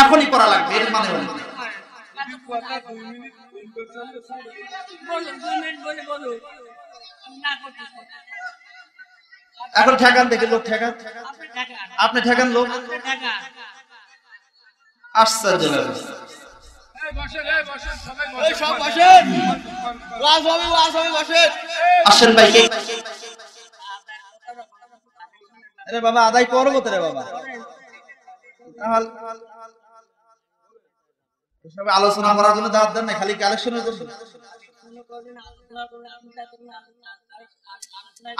এখনই করা লাগবে এর মানে হলো। এখন ঠেকান দেখে লোক ঠেকান। আপনি ঠেকান লোক। আশ্চর্য আসেন ভাই বাবা আদায় করব তো রে বাবা। তাহলে এসবে আলোচনা করার জন্য দাওয়াত দেন না খালি কালেকশনের জন্য।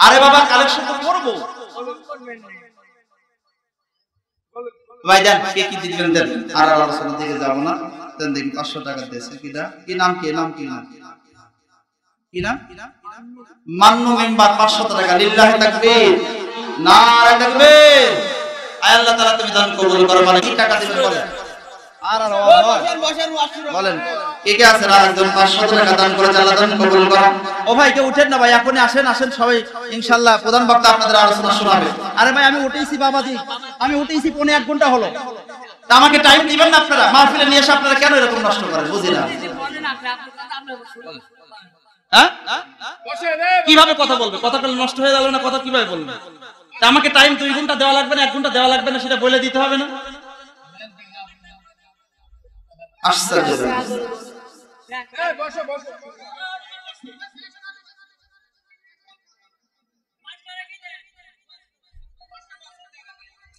আরে বাবা কালেকশন তো করব। ভাই, দেন না। পাঁচশো টাকা দিয়েছে কি মেম্বার পাঁচশো টাকা। লিল্লাহে তাকবীর। তুমি দান কবুল কি টাকা দিবেন বলেন? বলেন কে কে আছেন আর পাঁচশো টাকা দান করে আল্লাহ কবুল করো। ও ভাই কেউ উঠেন না ভাই এখনই আসেন আসেন সবাই ইনশাআল্লাহ প্রধান বক্তা আপনাদের আলোচনা শোনাবে আরে ভাই আমি উঠেইছি বাবাজি। আমি উঠেইছি পৌনে এক ঘণ্টা হলো। আমাকে টাইম দিবেন না আপনারা? মাহফিলে নিয়ে এসে আপনারা কেন এরকম নষ্ট করেন? বুঝি না। হ্যাঁ? কীভাবে কথা বলবে? কথাটা নষ্ট হয়ে গেল না কথা কীভাবে বলবে? তা আমাকে টাইম দুই ঘণ্টা দেওয়া লাগবে না এক ঘণ্টা দেওয়া লাগবে না সেটা বলে দিতে হবে না। আশ্চর্য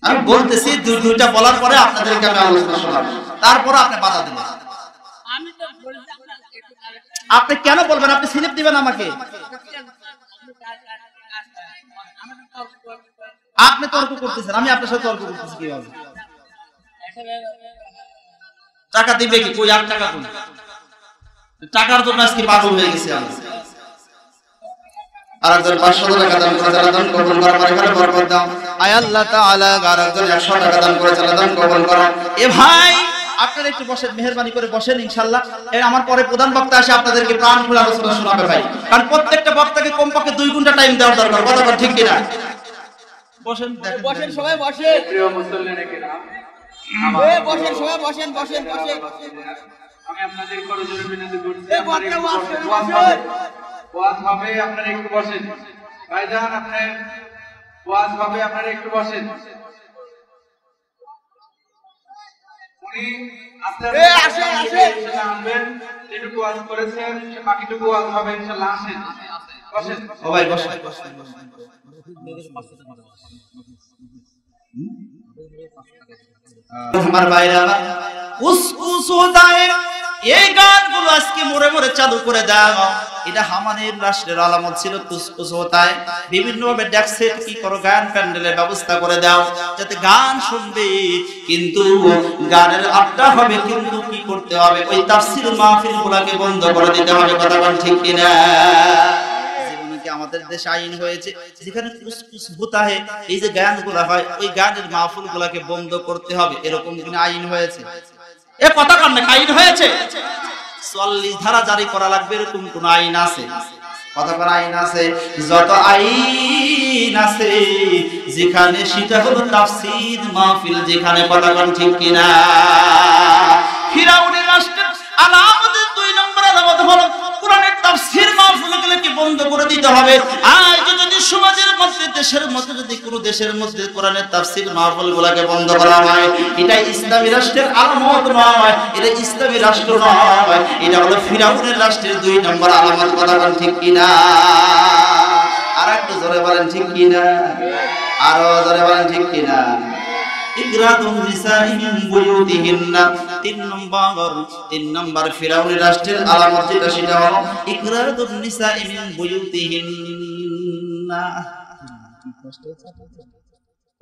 আমি বলতেছি দুই দুইটা বলার পরে আপনাদেরকে আমি আলোচনা শোনাবো। তারপরে আপনি বাধা দিবেন। আপনি কেন বলবেন? আপনি স্লিপ দিবেন আমাকে। আপনি তর্ক করতেছেন। আমি আপনার সাথে তর্ক করতেছি কীভাবে? টাকা দিবে কি? কই আর টাকা কোন টাকার জন্য আজকে পাগল হয়ে গেছে আমি। আর একজন পাঁচশো টাকা দান করে যারা দান কবুল করো পরিবারে বরকত দাও। আয় আল্লাহ তাআলা আর একজন একশো টাকা দান করে যারা দান কবুল করো এ ভাই আপনারা একটু বসেন মেহেরবানি করে বসেন ইনশাআল্লাহ। আমার পরে প্রধান বক্তা আসে আপনাদেরকে প্রাণ খুলে আলোচনা শোনাবে ভাই। কারণ প্রত্যেকটা বক্তাকে কমপক্ষে দুই ঘণ্টা টাইম দেওয়ার দরকার কথা ঠিক কিনা? বসেন দেখেন, বসেন সবাই বসেন। প্রিয় মুসল্লিরা কিরাম এ বসেন সবাই বসেন বসেন বসেন। আমি আপনাদের করজোরে বিনতি করছি। এ আপনারা বক্তা একটু ওয়াজ বসেন, করবে, ওয়াজ বসেন। হবে আপনারা একটু বসেন। ভাইজান আপনার ওয়াজ হবে আপনারা একটু বসেন। উনি আস্তে আস্তে আসেন, আসেন। ইনশাআল্লাহ আনবেন যেটুকু ওয়াজ করেছেন বাকিটুকু ওয়াজ হবে ইনশাআল্লাহ আসেন। বসেন। ভাই বসেন। আমার এই গানগুলো আজকে মোড়ে মোড়ে চালু করে দাও। এটা রাষ্ট্রের আলামত ছিল বিভিন্ন ভাবে কি করো, গান প্যান্ডেলের ব্যবস্থা করে দাও, যাতে গান শুনবে। কিন্তু গানের আড্ডা হবে, কিন্তু কি করতে হবে? ওই তাফসির মাহফিল গুলাকে বন্ধ করে দিতে হবে, কথা ঠিক কিনা? আমাদের দেশে আইন হয়েছে, যেখানে কুসকুস হোতা এই যে গানগুলা হয়, ওই গানের মাহফিল গুলাকে বন্ধ করতে হবে, এরকম কিনা আইন হয়েছে। এ কথা কন আইন হয়েছে? চল্লিশ ধারা জারি করা লাগবে, এরকম কোন আইন আছে? কত করে আইন আছে। যত আইন আছে, যেখানে সেটা হলো তাফসীর মাহফিল, যেখানে কথা কন ঠিক কিনা। ফিরাউনের রাষ্ট্রের আলামতের দুই নম্বর আলামত হলো তাফসীর মাহফিলগুলোকে বন্ধ করে দিতে হবে। আজ যদি সমাজের মধ্যে, দেশের মধ্যে, যদি কোনো দেশের মধ্যে কোরআনের তাফসীর মাহফিলগুলোকে বন্ধ করা হয়, এটা ইসলামী রাষ্ট্রের আলামত নয়, এটা ইসলামী রাষ্ট্র নয়, এটা হলো ফিরাউনের রাষ্ট্রের দুই নম্বর আলামত, কথা বলেন ঠিক কিনা? আর একটু জোরে বলেন ঠিক কিনা? আরও জোরে বলেন ঠিক কিনা? ইকরাতুন নিসাইম বুয়ুতিহিন্না। তিন নম্বর তিন নম্বর ফিরাউনের রাষ্ট্রের আলামত যেটা সেটা হলো ইকরাতুন নিসাইম বুয়ুতিহিন্না।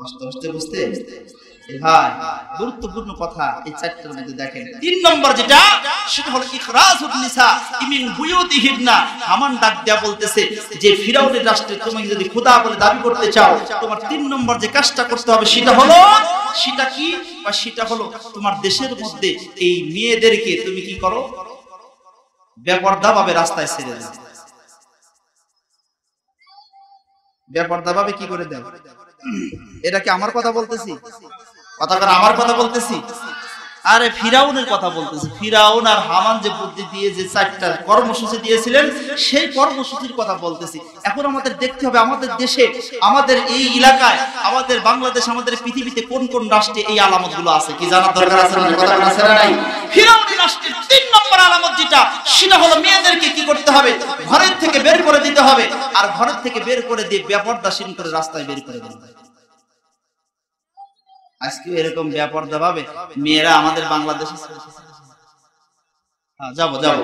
বুঝতে দাবি করতে চাও, তোমার তিন নম্বর যে কাজটা করতে হবে সেটা হলো, সেটা কি সেটা হলো তোমার দেশের মধ্যে এই মেয়েদেরকে তুমি কি করো? বেপর্দা ভাবে রাস্তায় ছেড়ে বেপর্দা ভাবে কি করে দেব? এটা কি আমার কথা বলতেছি? কথা আমার কথা বলতেছি? আরে ফিরাউনের কথা বলতেছে। ফিরাউন আর হামান যে বুদ্ধি দিয়ে যে চারটা কর্মসূচি দিয়েছিলেন, সেই কর্মসূচির কথা বলতেছি। এখন আমাদের দেখতে হবে আমাদের দেশে, আমাদের এই এলাকায়, আমাদের বাংলাদেশ, আমাদের পৃথিবীতে কোন কোন রাষ্ট্রে এই আলামতগুলো আছে? কি জানার দরকার আছে না? কথা আছে না নাই? ফিরাউনি রাষ্ট্রের তিন নম্বর আলামত যেটা, সেটা হলো মেয়েদেরকে কি করতে হবে? ঘরের থেকে বের করে দিতে হবে। আর ঘরের থেকে বের করে দিয়ে ব্যাপারদাসীন করে রাস্তায় বের করে দিতে হবে। আজকে এরকম ব্যাপারদা ভাবে মেয়েরা আমাদের বাংলাদেশে হ্যাঁ যাব যাব।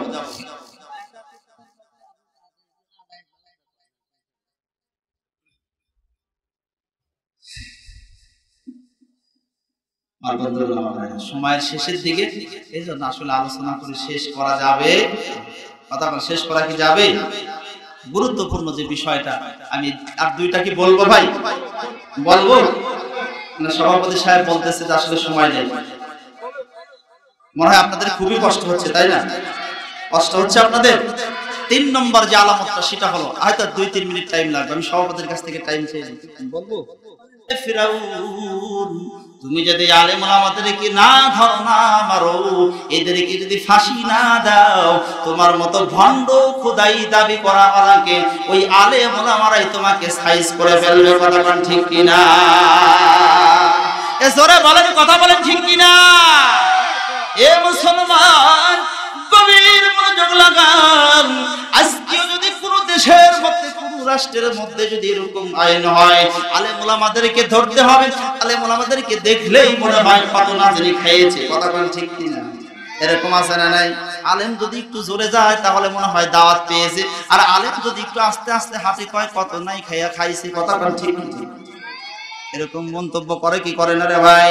সময়ের শেষের দিকে, এই জন্য আসলে আলোচনা করে শেষ করা যাবে। কথা শেষ করা কি যাবে? গুরুত্বপূর্ণ যে বিষয়টা আমি আর দুইটা কি বলব ভাই? বলব? সভাপতি সাহেব বলতেছে যে আসলে সময় নেই। মনে হয় আপনাদের খুবই কষ্ট হচ্ছে, তাই না? কষ্ট হচ্ছে আপনাদের? তিন নম্বর যে আলামতটা, সেটা হলো, হয়তো দুই, তিন মিনিট টাইম লাগবে, আমি সভাপতির কাছ থেকে টাইম চেয়ে। বলব? তুমি যদি আলেম আমাদেরকে না ধরো, না মারো। এদেরকে যদি ফাঁসি না দাও, তোমার মতো ভণ্ড খোদাই দাবি করা আমাকে ওই আলেম মারাই তোমাকে সাইজ করে ফেলবে, কথা বলেন ঠিক কিনা? এ জোরে বলেন, কথা বলেন ঠিক কিনা? এ মুসলমান রাষ্ট্রের মধ্যে যদি এরকম আইন হয় আলে মোলামাদেরকে ধরতে হবে। আলে মোলামাদেরকে দেখলেই মনে হয় কত নাজরি খেয়েছে। কথা বলেন ঠিক কিনা? এরকম আছে না নাই? আলেম যদি একটু জোরে যায়, তাহলে মনে হয় দাওয়াত পেয়েছে। আর আলেম যদি একটু আস্তে আস্তে হাতে কয়, কত নাই খাইয়া খাইছে। কথা বলেন ঠিক কিনা? এরকম মন্তব্য করে কি করে না রে ভাই?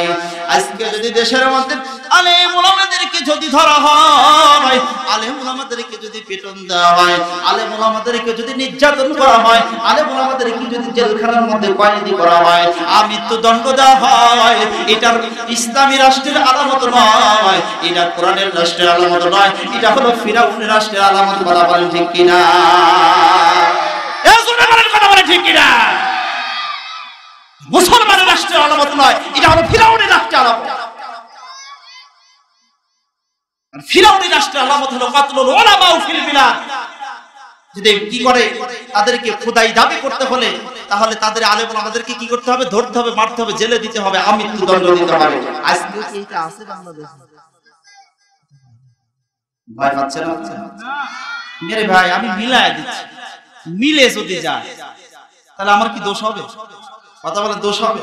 আজকে যদি দেশের মধ্যে আলেম ওলামাদেরকে যদি ধরা হয়, আলেম ওলামাদেরকে যদি পেটন দেওয়া হয়, আলেম ওলামাদেরকে যদি নির্যাতন করা হয়, আলেম ওলামাদেরকে যদি জেলখানার মধ্যে কয়েদি করা হয়, আর মৃত্যুদণ্ড দেওয়া হয়, এটার ইসলামী রাষ্ট্রের আলামত নয়, এটা কোরআনের রাষ্ট্রের আলামত নয়, এটা হলো ফিরাউনের রাষ্ট্রের আলামত বলা বলেন ঠিক কিনা এ শুনে বলেন কথা বলেন ঠিক কিনা মুসলমানের রাষ্ট্রের আলামত নয়। এটা হলো ফিরাউনি রাষ্ট্রের আলামত। আর ফিরাউনি রাষ্ট্রের আলামত হলো কাতলুল উলামা ফিল বিলাদ। যদি কি করে তাদেরকে খোদাই দাবি করতে হলে, তাহলে তাদের আলেম আমাদেরকে কি করতে হবে? ধরতে হবে, মারতে হবে, জেলে দিতে হবে আমৃত্যু দণ্ড দিতে হবে আজকে এটা আছে বাংলাদেশে। ভয় পাচ্ছে না? না? মেরে ভাই, আমি মিলায় দিচ্ছি। মিলে যদি যায়, তাহলে আমার কি দোষ হবে? কথা বলে দোষ হবে?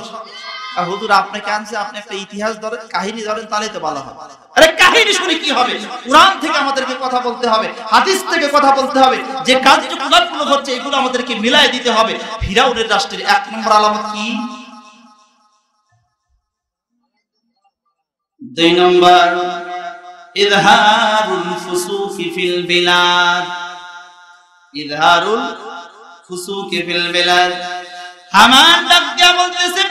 আর হুজুর আপনাকে আনছে আপনি একটা ইতিহাস ধরেন কাহিনী ধরেন তাহলে তো ভালো হবে। আরে কাহিনী শুনে কি হবে? কোরআন থেকে আমাদেরকে কথা বলতে হবে হাদিস থেকে কথা বলতে হবে যে কাজগুলো হচ্ছে এগুলো আমাদেরকে মিলাই দিতে হবে। ফিরাউনের রাষ্ট্রের এক নম্বর আলামত কি? দুই নম্বর ইজহারুল ফুসুকি ফিল বিলাদ। ইজহারুল ফুসুকি ফিল বিলাদ। হামান ডাক বলতেছে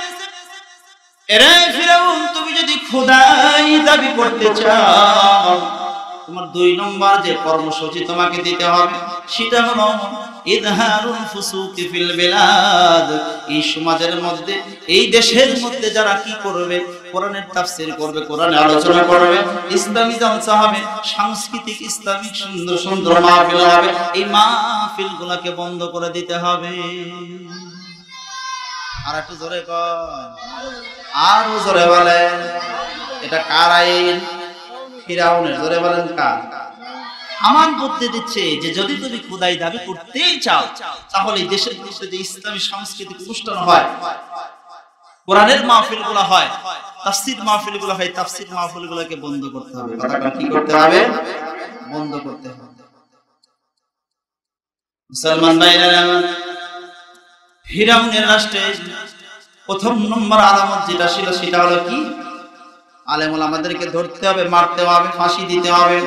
তুমি যদি খোদাই দাবি করতে চাও, তোমার দুই নম্বর যে কর্মসূচি তোমাকে দিতে হবে, সেটা হলো এই সমাজের মধ্যে, এই দেশের মধ্যে যারা কি করবে আলোচনা করবে, ইসলামী হবে, সাংস্কৃতিক, ইসলামিক, সুন্দর সুন্দর মাহফিল হবে, এই মাহফিল গুলাকে বন্ধ করে দিতে হবে। আর একটু জোরে আরও জোরে বলেন এটা কার আইন? ফিরাউনের, জোরে বলেন কার? হামান বুদ্ধি দিচ্ছে যে যদি তুমি খুদাই দাবি করতেই চাও, তাহলে দেশের মধ্যে যে ইসলামী সাংস্কৃতিক অনুষ্ঠান হয়, কোরআনের মাহফিলগুলো হয়, তাফসির মাহফিলগুলো হয় তাফসির মাহফিল গুলোকে বন্ধ করতে হবে। কথাটা কি করতে হবে? বন্ধ করতে হবে। মুসলমান ভাইরা আমার ফিরাউনের রাষ্ট্রে প্রথম নম্বর আলামত যেটা ছিল সেটা হলো কি? আলেমুল আমাদেরকে ধরতে হবে, মারতে হবে, ফাঁসি দিতে হবে।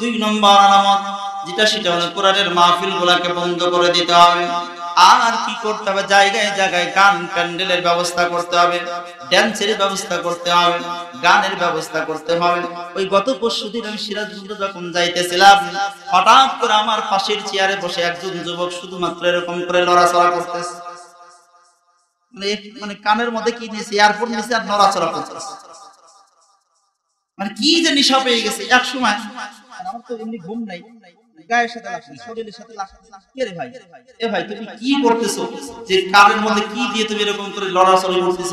দুই নম্বর আলামত যেটা সেটা হলো কোরআনের মাহফিল গুলাকে বন্ধ করে দিতে হবে। আর কি করতে হবে? জায়গায় জায়গায় গান, প্যান্ডেলের ব্যবস্থা করতে হবে, ড্যান্সের ব্যবস্থা করতে হবে, গানের ব্যবস্থা করতে হবে। ওই গত পরশু দিন আমি সিরাজগঞ্জ যখন যাইতেছিলাম, হঠাৎ করে আমার পাশের চেয়ারে বসে একজন যুবক শুধুমাত্র এরকম করে লড়াচড়া করতেছে। মানে মানে কানের মধ্যে কি নিয়েছে? এয়ারফোন নিয়েছে আর নড়াচড়া করতেছে মানে কি যে নেশা পেয়ে গেছে এক সময়। আর আমার তো এমনি ঘুম নাই। গায়ের সাথে করতেছো? মধ্যে কি দিয়ে তুমি এরকম করে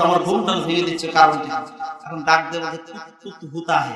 আমার ভেঙে ডাক হুতা হে।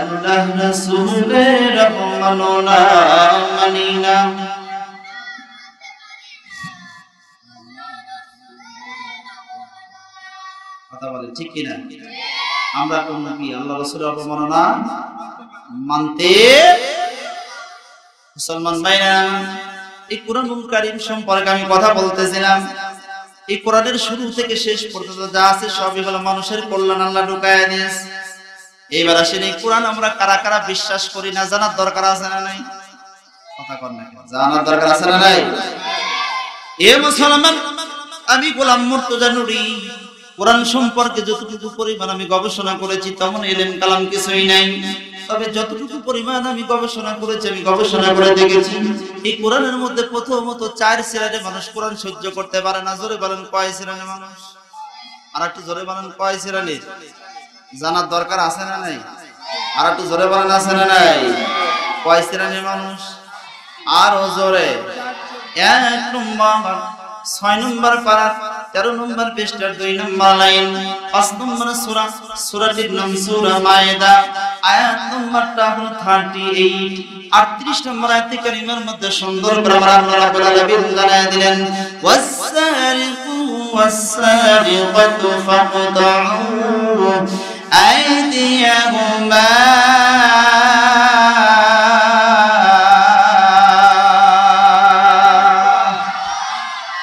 আল্লাহ রাসূলের মানো না। কথা বলে ঠিক আমরা কোন কি আল্লাহ অবমাননা মানতে মুসলমান এই কোরআন কারিম সম্পর্কে আমি কথা বলতেছিলাম। এই কোরআনের শুরু থেকে শেষ পর্যন্ত যা আছে সবই হলো মানুষের কল্যাণ আল্লাহ ঢুকায় দিয়েছে। এইবার আসেন এই কোরআন আমরা কারা কারা বিশ্বাস করি না, জানার দরকার আছে না নাই? কথা কর না জানার দরকার আছে না নাই? এ মুসলমান, আমি গোলাম মুর্তজা নুরি। কোরআন সম্পর্কে যতটুকু পরিমাণ আমি গবেষণা করেছি, তেমন এলেম কালাম কিছুই নাই। তবে যতটুকু পরিমাণ আমি গবেষণা করেছি, আমি গবেষণা করে দেখেছি, এই কোরআনের মধ্যে প্রথমত চার শ্রেণির মানুষ কোরআন সহ্য করতে পারে না। জোরে বলেন, কয় শ্রেণির মানুষ? আর একটু জোরে বলেন, কয় শ্রেণির জানার দরকার আছে না নাই? আর একটু জোরে বলেন, আছে না নাই? কয় মানুষ? আরও জোরে। এক নম্বর, ছয় নম্বর পারা তেরো নম্বর পৃষ্ঠার দুই নম্বর লাইন। পাঁচ নম্বর সুরা, সুরাটির নাম সুরা মায়েদা। আয়াত নম্বরটা হলো থার্টি এইট আটত্রিশ নম্বর আয়াতে কারিমের মধ্যে সুন্দর করে আমার আল্লাহ রাব্বুল আলামিন জানায় দিলেন ওয়াসারিকু ওয়াসারিকাতু ফাকতাউ আইদিয়াহুমা।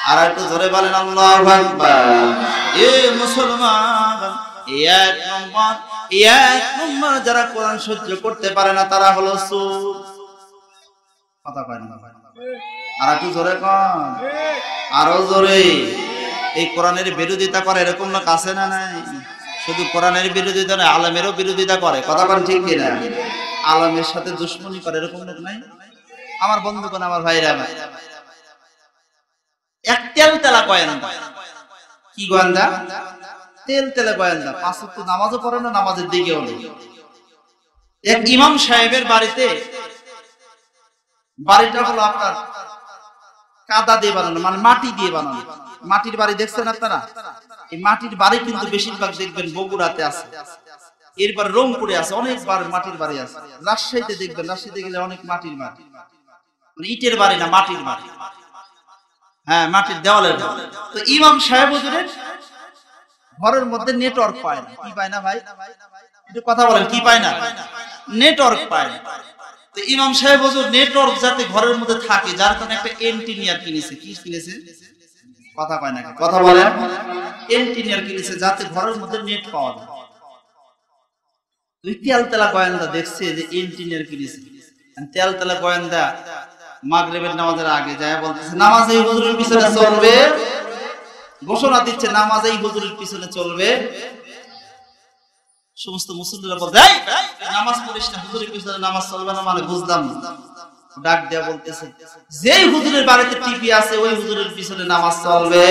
আর একটু ধরে যারা কোরআন সহ্য করতে পারে না, তারা হলো আর একটু জোরে কন। আরও জোরে। এই কোরআনের বিরোধিতা করে এরকম লোক আছে না নাই? শুধু কোরআনের বিরোধিতা নয়, আলমেরও বিরোধিতা করে। কথা বলেন ঠিক কিনা? আলমের সাথে দুশ্মনী করে, এরকম লোক নাই? আমার বন্ধুগণ, আমার ভাইরা ভাই এক তেল তেলা গয়েন্দা। কি গয়েন্দা? তেল গয়েন্দা। পাঁচ ওয়াক্ত নামাজও পড়ে না, নামাজের দিকেও নেই। এক ইমাম সাহেবের বাড়িতে, বাড়িটা হলো আপনার কাদা দিয়ে বানানো মানে মাটি দিয়ে বানানো। মাটির বাড়ি দেখছেন আপনারা? এই মাটির বাড়ি কিন্তু বেশিরভাগ দেখবেন বগুড়াতে আছে। এরপর রংপুরে আছে, অনেকবার মাটির বাড়ি আছে। রাজশাহীতে দেখবেন, রাজশাহীতে গেলে অনেক মাটির বাড়ি। মানে ইটের বাড়ি না, মাটির বাড়ি। হ্যাঁ মাটির দেওয়ালের তো ইমাম সাহেব ঘরের মধ্যে নেটওয়ার্ক পায় না। কি পায় না ভাই? একটু কথা বলেন, কি পায় না? নেটওয়ার্ক পায় না। তো ইমাম সাহেব নেটওয়ার্ক যাতে ঘরের মধ্যে থাকে, যার কারণে একটা এন্টিনিয়ার কিনেছে। কি কিনেছে? কথা পায় না কথা বলেন এন্টিনিয়ার কিনেছে যাতে ঘরের মধ্যে নেট পাওয়া যায়। তুই তেলতেলা গোয়েন্দা দেখছে যে ইঞ্জিনিয়ার কিনেছে তেলতেলা গোয়েন্দা মাগরিবের নামাজের আগে যায় বলতেছে নামাজ এই হুজুরের পিছনে চলবে। ঘোষণা দিচ্ছে নামাজ এই হুজুরের পিছনে চলবে। সমস্ত মুসলিমরা বলতে নামাজ পড়িস না হুজুরের পিছনে নামাজ চলবে না মানে বুঝলাম না। ডাক দেয়া বলতেছে, যেই হুজুরের বাড়িতে টিভি আছে, ওই হুজুরের পিছনে নামাজ চলবে?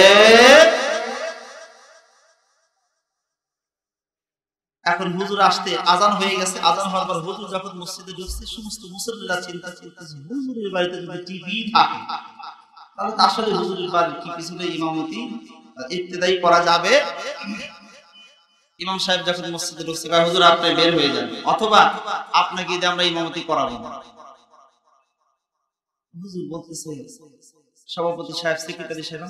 এখন হুজুর আসতে আজান হয়ে গেছে। আজান হওয়ার পর হুজুর যখন মসজিদে ঢুকছে, সমস্ত মুসল্লিরা চিন্তা করতেছে, হুজুরের বাড়িতে যদি থাকে, তাহলে আসলে হুজুরের বাড়ির কি পিছনে ইমামতি ইবতেদাই করা যাবে? ইমাম সাহেব যখন মসজিদে ঢুকছে হুজুর, আপনি বের হয়ে যান, অথবা আপনাকে দিয়ে আমরা ইমামতি করাবো। না হুজুর সভাপতি সাহেব, সেক্রেটারি সাহেব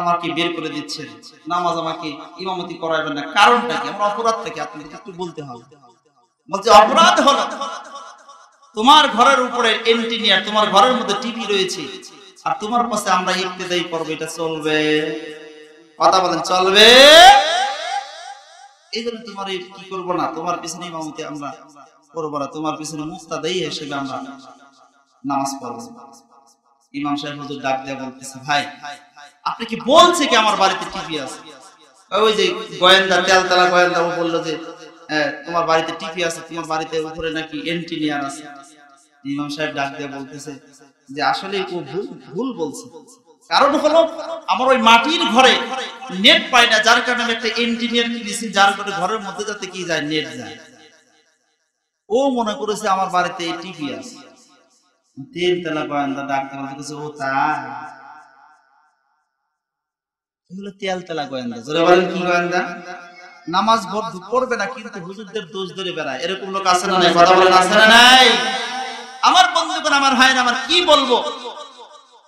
আমাকে বের করে দিচ্ছেন। নামাজ আমাকে ইমামতি করাবেন না। কারণটা কি? আমার একটু বলতে হবে। বলছে, অপরাধ তোমার ঘরের উপরে তোমার ঘরের মধ্যে টিভি রয়েছে, আর তোমার পাশে আমরা ইবতেদাই করব এটা চলবে। কথা বলেন, চলবে? এই জন্য তোমার কি করব না? তোমার পিছনে ইমামতি আমরা করব না। তোমার পিছনে মুস্তাদাই হিসেবে আমরা নামাজ পড়ব ইমাম সাহেব হুজুর ডাক দিয়ে বলতেছে, ভাই, আপনি কি বলছে কি আমার বাড়িতে টিভি আছে? ওই যে গোয়েন্দা, তেলতলা গোয়েন্দা, ও বলল যে তোমার বাড়িতে টিভি আছে, তোমার বাড়িতে উপরে নাকি এন্টিনিয়ার আছে? ইমাম সাহেব ডাক দিয়ে বলতেছে যে, আসলে ও ভুল ভুল বলছে। কারণ হলো, আমার ওই মাটির ঘরে নেট পাই না, যার কারণে আমি একটা ইঞ্জিনিয়ার কিনেছি, যার করে ঘরের মধ্যে যাতে কি যায়, নেট যায়। ও মনে করেছে আমার বাড়িতে টিভি আছে। তিন তেলা গোয়েন্দা ডাক্তার বলতেছে ও তাই এগুলো তেল তেলা গোয়েন্দা জোরে বলেন কি গোয়েন্দা নামাজ বদ্ধ করবে না কিন্তু হুজুরদের দোষ ধরে বেড়ায় এরকম লোক আছে না নাই কথা বলেন আছে না নাই আমার বন্ধুগণ আমার ভাইয়ের আমার কি বলব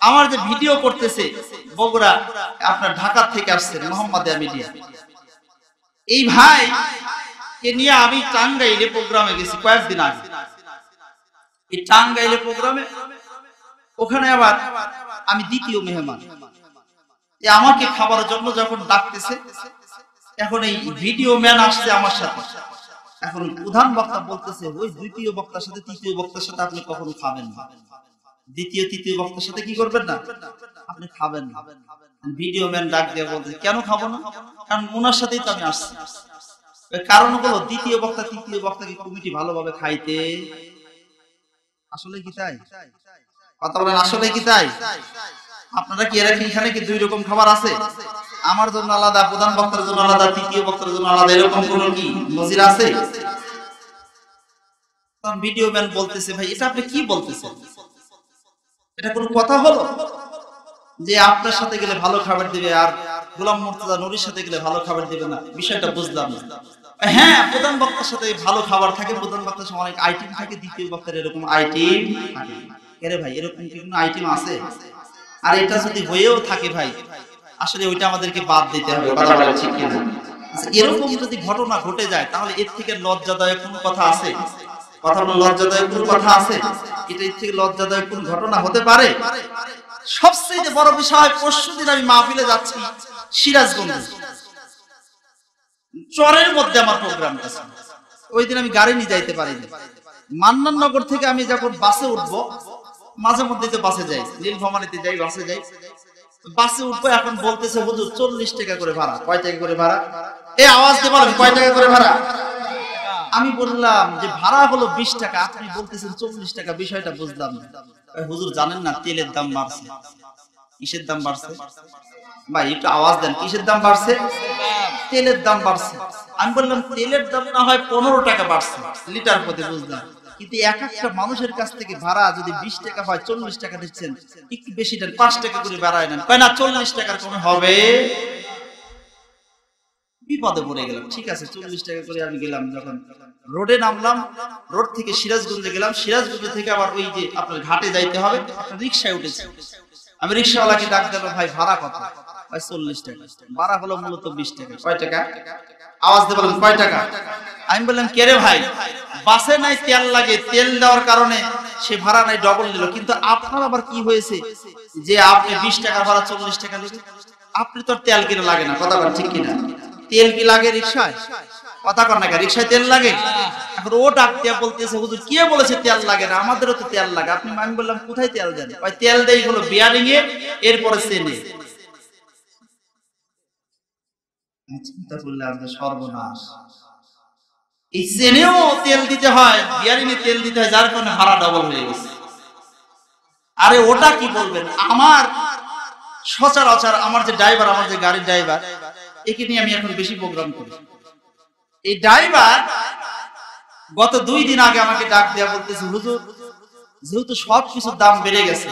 আমার যে ভিডিও করতেছে বগুড়া আপনার ঢাকা থেকে আসছে মোহাম্মদ মিডিয়া এই ভাই কে নিয়ে আমি টাঙ্গাইলে প্রোগ্রামে গেছি কয়েকদিন আগে। এই টাঙ্গাইলে প্রোগ্রামে, ওখানে আবার আমি দ্বিতীয় মেহমান। আমাকে খাবারের জন্য যখন ডাকতেছে, এখন এই ভিডিও ম্যান আসছে আমার সাথে। এখন প্রধান বক্তা বলতেছে, ওই দ্বিতীয় বক্তার সাথে, তৃতীয় বক্তার সাথে আপনি কখনো খাবেন না। দ্বিতীয়, তৃতীয় বক্তার সাথে কি করবেন না? আপনি খাবেন না। ভিডিও ম্যান ডাক দিয়ে বলতে কেন খাব না? কারণ ওনার সাথেই তো আমি আসছি। কারণ হলো, দ্বিতীয় বক্তা, তৃতীয় বক্তাকে কমিটি ভালোভাবে খাইতে আসলে কি তাই? কথা বলেন, আসলে কি তাই? আপনারা কি এরা কি এখানে কি দুই রকম খাবার আছে? আমার জন্য আলাদা, প্রধান বক্তার জন্য আলাদা, তৃতীয় বক্তার জন্য আলাদা, এরকম কোন কি নজির আছে? ভিডিও ম্যান বলতেছে, ভাই, এটা আপনি কি বলতেছেন? এটা কোনো কথা হলো? যে আপনার সাথে গেলে ভালো খাবার দিবে আর গোলাম মুর্তজা নুরির সাথে গেলে ভালো খাবার দিবে না, বিষয়টা বুঝলাম না। হ্যাঁ প্রধান বক্তার সাথে ভালো খাবার থাকে প্রধান বক্তার সাথে অনেক আইটেম থাকে দ্বিতীয় বক্তার এরকম আইটেম থাকে আরে ভাই এরকম কি কোনো আইটেম আছে? আর এটা যদি হয়েও থাকে ভাই আসলে ওইটা আমাদেরকে বাদ দিতে হবে কথা বলা ঠিক কিনা। আচ্ছা, এরকম যদি ঘটনা ঘটে যায় তাহলে এর থেকে লজ্জাদায়ক কোনো কথা আছে? কথা হলো লজ্জাদায়ক কোনো কথা আছে? এটা এর থেকে লজ্জাদায়ক কোন ঘটনা হতে পারে? সবচেয়ে বড় বিষয় পরশু দিন আমি মাহফিলে যাচ্ছি সিরাজগঞ্জ। চরের মধ্যে আমার প্রোগ্রামটা ছিল ওই দিন আমি গাড়ি নিয়ে যাইতে পারিনি। মান্নাননগর থেকে আমি যখন বাসে উঠবো, মাঝে মধ্যে তো বাসে যাই। নীলফামারিতে যাই, বাসে যাই। বাসে উঠবো, এখন বলতেছে, হুজুর, চল্লিশ টাকা করে ভাড়া। কয় টাকা করে ভাড়া? এই আওয়াজ দিয়ে বলেন, কয় টাকা করে ভাড়া? আমি বললাম যে, ভাড়া হলো বিশ টাকা। আপনি বলতেছেন, চল্লিশ টাকা। বিষয়টা বুঝলাম হুজুর, জানেন না, তেলের দাম বাড়ছে। কিসের দাম বাড়ছে? ভাই, একটু আওয়াজ দেন, কিসের দাম বাড়ছে? তেলের দাম বাড়ছে। আমি বললাম, তেলের দাম না হয় পনেরো টাকা বাড়ছে। লিটার প্রতি বুঝলাম কিন্তু এক একটা মানুষের কাছ থেকে ভাড়া যদি বিশ টাকা হয়, চল্লিশ টাকা দিচ্ছেন, একটু বেশি দেন, পাঁচ টাকা করে বাড়ায় নেন। কয় না, চল্লিশ টাকার কমে হবে? বিপদে পড়ে গেলাম। ঠিক আছে, চল্লিশ টাকা করে আমি গেলাম যখন রোডে নামলাম, রোড থেকে সিরাজগঞ্জে গেলাম। সিরাজগঞ্জ থেকে আবার ওই যে আপনার ঘাটে যাইতে হবে, রিক্সায় উঠেছি। আমি রিক্সাওয়ালাকে ডাক দিলাম ভাই, ভাড়া কত? ভাই, চল্লিশ টাকা। ভাড়া হলো মূলত বিশ টাকা। কয় টাকা? আওয়াজ দিয়ে বললাম কয় টাকা? আমি বললাম, কে রে ভাই? বাসে নাই, তেল লাগে, তেল দেওয়ার কারণে সে ভাড়া নাই ডবল নিল। কিন্তু আপনার আবার কি হয়েছে? যে আপনি বিশ টাকা ভাড়া, চল্লিশ টাকা নেবেন আপনি তো তেল কিনে লাগে না, কথা বলেন ঠিক কিনা? তেল কি লাগে রিক্সায়? কথা কর না রিক্সায় তেল লাগে? এখন ও ডাক বলতেছে, হুজুর, কে বলেছে তেল লাগে না? আমাদেরও তো তেল লাগে। আপনি, আমি বললাম, কোথায় তেল দেন ওই তেল দেই হলো বিয়ারিং এ এরপরে চেনে চিন্তা সর্বনাশ। এই চেনেও তেল দিতে হয় বিয়ারিং এ তেল দিতে হয়, যার কারণে ভাড়া ডবল হয়ে গেছে। আরে ওটা কি বলবেন? আমার সচরাচর আমার যে ড্রাইভার আমার যে গাড়ির ড্রাইভার একে নিয়ে আমি এখন বেশি প্রোগ্রাম করি। এই ড্রাইভার গত দুই দিন আগে আমাকে ডাক দেওয়া বলতেছে, হুজুর, যেহেতু সব কিছুর দাম বেড়ে গেছে,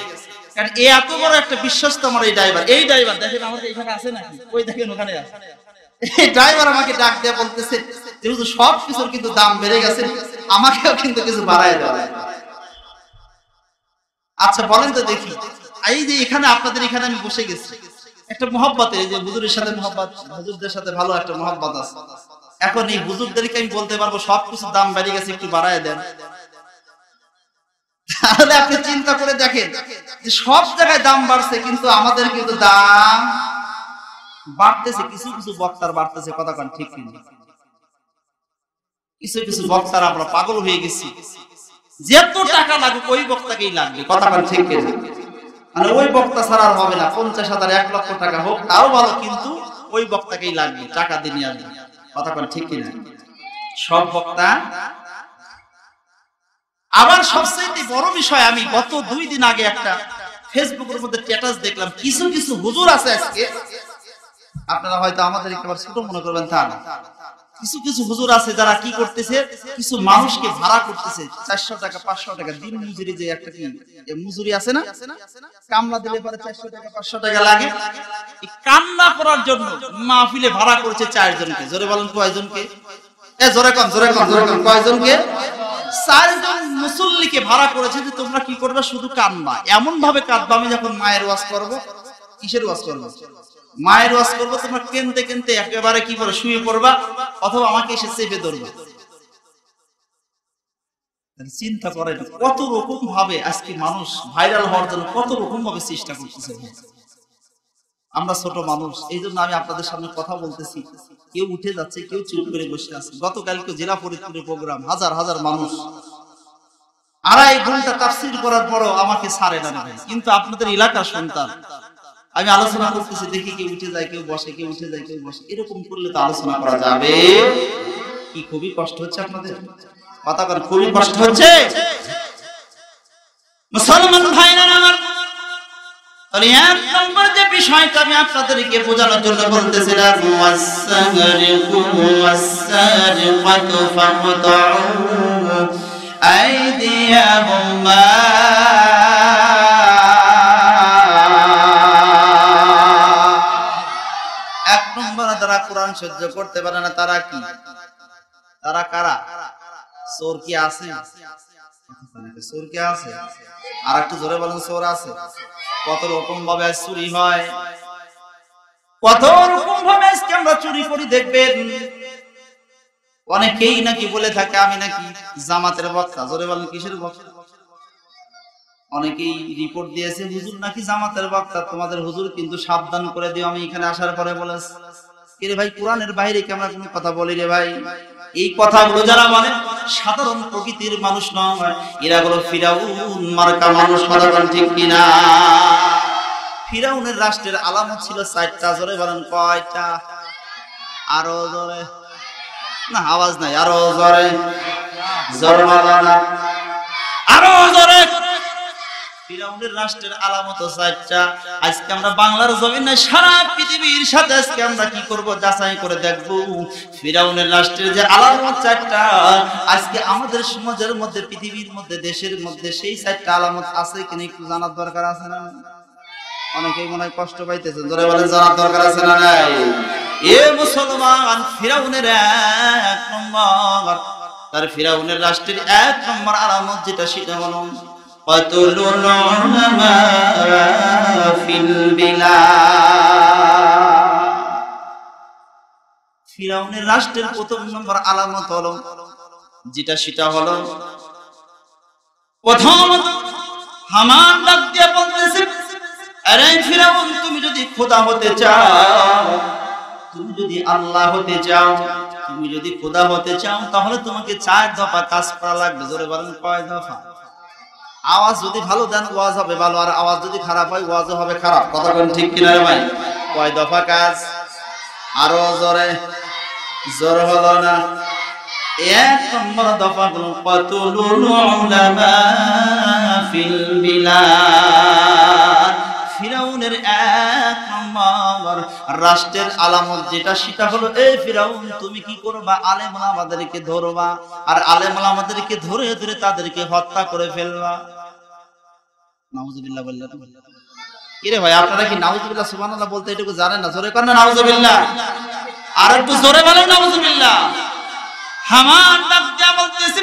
কারণ এ এত বড় একটা বিশ্বস্ত আমার এই ড্রাইভার। এই ড্রাইভার, দেখেন আমাদের এখানে আছে নাকি? ওই দেখেন ওখানে আছে। আমাকেও কিন্তু কিছু বাড়ায় আচ্ছা বলেন তো দেখি। এই যে এখানে আপনাদের এখানে আমি বসে গেছি। একটা মহব্বতের যে হুজুরের সাথে মহব্বত, হুজুরদের সাথে ভালো একটা মহব্বত আছে। এখন এই হুজুরদেরকে আমি বলতে পারব, সবকিছুর দাম বেড়ে গেছে, একটু বাড়ায় দেন। তাহলে আপনি চিন্তা করে দেখেন যে সব জায়গায় দাম বাড়ছে, কিন্তু আমাদের কিন্তু দাম বাড়তেছে, কিছু কিছু বক্তার বাড়তেছে, কথা কান ঠিক কিনা? কিছু কিছু বক্তারা আমরা পাগল হয়ে গেছি। যত টাকা লাগুক, ওই বক্তাকেই লাগবে, কথা কান ঠিক মানে ওই বক্তা ছাড়া আর হবে না, পঞ্চাশ হাজার, এক লক্ষ টাকা হোক, তাও ভালো, কিন্তু ওই বক্তাকেই লাগবে, টাকা দিয়ে আসবে। ঠিক ঠিক কিনা? সব বক্তা? আবার সবচেয়ে বড় বিষয় আমি গত দুই দিন আগে একটা ফেসবুকের মধ্যে স্ট্যাটাস দেখলাম। কিছু কিছু হুজুর আছে আজকে। আপনারা হয়তো আমাদের একবার ছোট মনে করবেন, তা না। কিছু কিছু হুজুর আছে যারা কি করতেছে? কিছু মানুষকে ভাড়া করতেছে। চারশো টাকা, পাঁচশো টাকা, দিন মজুরি যে একটা কি? মজুরি আছে না? কামলা দিলে পরে চারশো টাকা, পাঁচশো টাকা লাগে। কান্না করার জন্য মাহফিলে ভাড়া করেছে চারজনকে। জোরে বলেন কয়জনকে? এ জোরে কম জোরে কম জোরে কম কয়জনকে? চারজন মুসল্লিকে ভাড়া করেছে যে তোমরা কি করবে? শুধু কান্না এমন ভাবে কাঁদবা আমি যখন মায়ের ওয়াজ করব। কিসের ওয়াজ করব? মায়ের ওয়াজ করব, তোমরা কেনতে কেনতে একেবারে কি করে, শুয়ে পড়বা অথবা আমাকে এসে চেপে ধরবে। চিন্তা করেন, কত রকম ভাবে আজকে মানুষ ভাইরাল হওয়ার জন্য কত রকম ভাবে চেষ্টা করতেছে। আমরা ছোট মানুষ, এই জন্য আমি আপনাদের সামনে কথা বলতেছি। কেউ উঠে যাচ্ছে, কেউ চুপ করে বসে আছে। গতকালকে জেলা ফরিদপুরে প্রোগ্রাম হাজার হাজার মানুষ। আড়াই ঘণ্টা তাফসির করার পরও আমাকে ছাড়ে না। কিন্তু আপনাদের এলাকার সন্তান আমি আলোচনা করতেছি, দেখি কেউ উঠে যায়, কেউ বসে, কেউ উঠে যায়, কেউ বসে। এরকম করলে তো আলোচনা করা যাবে। কি খুবই কষ্ট হচ্ছে আপনাদের? কথা কর খুবই কষ্ট হচ্ছে। মুসলমান ভাইরা, আমার তাহলে এক নম্বর যে বিষয়টা আমি আপনাদেরকে বোঝানোর জন্য বলতেছিলাম ওয়াসারিকু ওয়াসারিকাতু ফাকতাউ আইদিয়াহুমা কোরআন সহ্য করতে পারে না, তারা কি? তারা কারা? চোর কি আছে? কি আছে? আর একটু জোরে বলেন আছে। কত রকম ভাবে চুরি হয়। কত রকম ভাবে আমরা চুরি করি, দেখবেন? অনেকেই নাকি বলে থাকে, আমি নাকি জামাতের বক্তা। জোরে বলেন, কিসের বক্তা? অনেকেই রিপোর্ট দিয়েছে, হুজুর নাকি জামাতের বক্তা? তোমাদের হুজুর কিন্তু সাবধান করে দিও, আমি এখানে আসার পরে বলেছি। রে ভাই, কোরআনের বাইরে কি আমরা কোনো কথা বলি রে ভাই? এই কথাগুলো যারা মানে সাধারণ প্রকৃতির মানুষ নয়। এরা হলো ফিরাউন, মার্কা মানুষ মারাবান ঠিক কিনা? ফিরাউনের রাষ্ট্রের আলামত ছিল চারটা, জোরে বলেন কয়টা? আরও জোরে। না, আওয়াজ নাই, আরও জোরে। জোরে বলো না আরও জোরে ফিরাউনের রাষ্ট্রের আলামত আজকে আমরা বাংলার জমিন সারা পৃথিবীর সাথে আজকে আমরা কি করব যাচাই করে দেখব। ফিরাউনের রাষ্ট্রের যে আলামত আজকে আমাদের সমাজের মধ্যে, পৃথিবীর মধ্যে, দেশের মধ্যে সেই চারটা আলামত আছে কিনা একটু জানার দরকার আছে না? অনেকেই মনে হয় কষ্ট ধরে বলেন জানার দরকার আছে না নাই? এ মুসলমান ফিরাউনের এক নম্বর, তার ফিরাউনের রাষ্ট্রের এক নম্বর আলামত যেটা সেটা হলো قتل العلماء في البلاد ফিরাউনের রাষ্ট্রের প্রথম নম্বর আলামত হলো যেটা সেটা হলো প্রথম হামান ডাক দিয়ে বলতেছে আরে ফিরাউন তুমি যদি খোদা হতে চাও তুমি যদি আল্লাহ হতে চাও তুমি যদি খোদা হতে চাও তাহলে তোমাকে চার দফা কাজ করা লাগবে জোরে বলেন কয় দফা আওয়াজ যদি ভালো দেন, ওয়াজ হবে ভালো, আর আওয়াজ যদি খারাপ হয়, ওয়াজও হবে খারাপ। কথা বলেন ঠিক কিনা ভাই? কয় দফা কাজ? আরও জোরে। জোর হলো না। এক নম্বর দফা গুলো, কতলুল উলামা ফিল বিলাদ রাষ্ট্রের আলামত যেটা, সেটা হলো এই ফিরাউন, তুমি কি করবা? আলেম আমাদেরকে ধরবা। আর আলেম আমাদেরকে ধরে ধরে তাদেরকে হত্যা করে ফেলবা। নাউজুবিল্লাহ বললেন কিরে ভাই, আপনারা কি নাউজুবিল্লাহ সুবহানাল্লাহ বলতে এটুকু জানেন না? জোরে করেন নাউজুবিল্লাহ। আর একটু জোরে বলেন নাউজুবিল্লাহ। হামান ডাক বলতেছে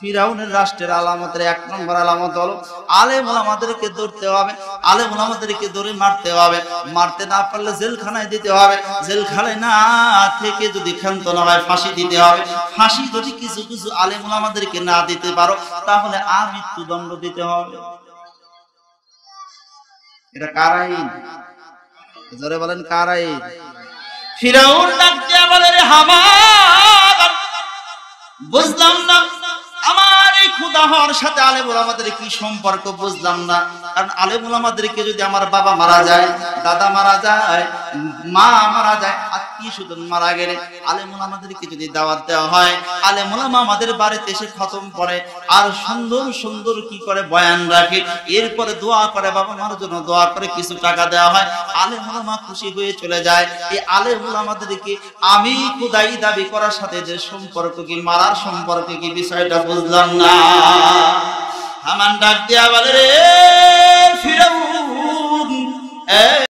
ফিরাউনের রাষ্ট্রের আলামতের এক নম্বর আলামত হলো আলেম আমাদেরকে ধরতে হবে আলেম আমাদেরকে ধরে মারতে হবে। মারতে না পারলে জেলখানায় দিতে হবে। জেলখানায় না থেকে যদি ক্ষান্ত না হয় ফাঁসি দিতে হবে। ফাঁসি যদি কিছু কিছু আলেম আমাদেরকে না দিতে পারো, তাহলে আর মৃত্যুদণ্ড দিতে হবে। এটা কার আইন? জোরে বলেন কার আইন? ফিরাউন ডাক দিয়া বলে রে হামান বুঝলাম না। খুদা হওয়ার সাথে আলেমুল আমাদের কি সম্পর্ক বুঝলাম না। কারণ আলেমুল আমাদেরকে যদি আমার বাবা মারা যায়, দাদা মারা যায়, মা মারা যায়, আত্মীয় স্বজন মারা গেলে আলেমুল আমাদেরকে যদি দাওয়াত দেওয়া হয় আলেমুল আমাদের বাড়িতে এসে খতম করে, আর সুন্দর সুন্দর কি করে বয়ান রাখে, এরপরে দোয়া করে, বাবা মার জন্য দোয়া করে কিছু টাকা দেওয়া হয় আলেমুল আমা খুশি হয়ে চলে যায়। এই আলেমুল আমাদেরকে আমি খুদাই দাবি করার সাথে যে সম্পর্ক কি, মারার সম্পর্ক কি, বিষয়টা বুঝলাম না। হামান ডাক দিয়া বলে রে ফিরাউন এ